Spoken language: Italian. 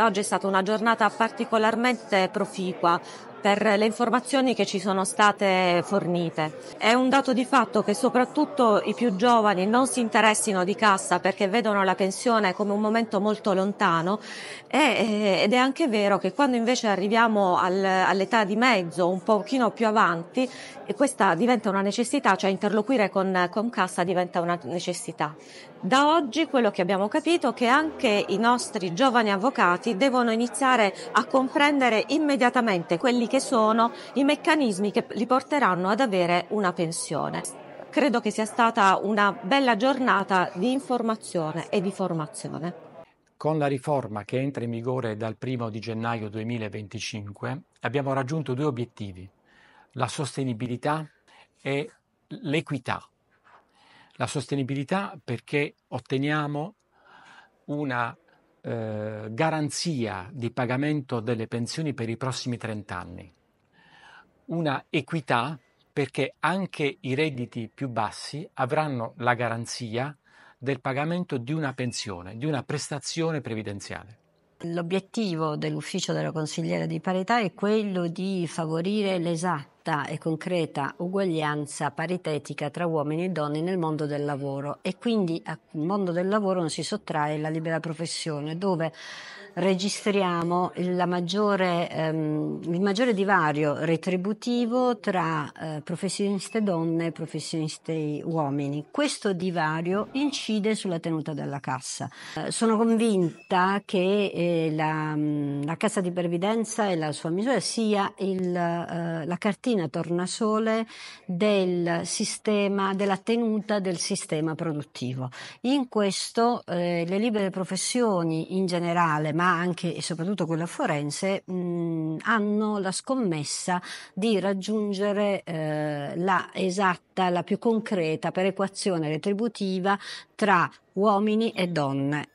Oggi è stata una giornata particolarmente proficua per le informazioni che ci sono state fornite. È un dato di fatto che soprattutto i più giovani non si interessino di cassa perché vedono la pensione come un momento molto lontano e, ed è anche vero che quando invece arriviamo al, all'età di mezzo, un pochino più avanti, questa diventa una necessità, cioè interloquire con, con cassa diventa una necessità. Da oggi quello che abbiamo capito è che anche i nostri giovani avvocati devono iniziare a comprendere immediatamente quelli che sono i meccanismi che li porteranno ad avere una pensione. Credo che sia stata una bella giornata di informazione e di formazione. Con la riforma che entra in vigore dal 1 di gennaio 2025 abbiamo raggiunto due obiettivi, la sostenibilità e l'equità la sostenibilità perché otteniamo una eh, garanzia di pagamento delle pensioni per i prossimi 30 anni, una equità perché anche i redditi più bassi avranno la garanzia del pagamento di una pensione, di una prestazione previdenziale. L'obiettivo dell'ufficio della consigliera di parità è quello di favorire l'esatta e concreta uguaglianza paritetica tra uomini e donne nel mondo del lavoro e quindi al mondo del lavoro non si sottrae la libera professione dove registriamo maggiore, ehm, il maggiore divario retributivo tra eh, professioniste donne e professionisti uomini. Questo divario incide sulla tenuta della cassa. Eh, sono convinta che eh, la, la, cassa di previdenza e la sua misura sia il, eh, la cartina tornasole del sistema, della tenuta del sistema produttivo. In questo eh, le libere professioni in generale, ma anche e soprattutto quella forense, mh, hanno la scommessa di raggiungere eh, la esatta, la più concreta perequazione retributiva tra uomini e donne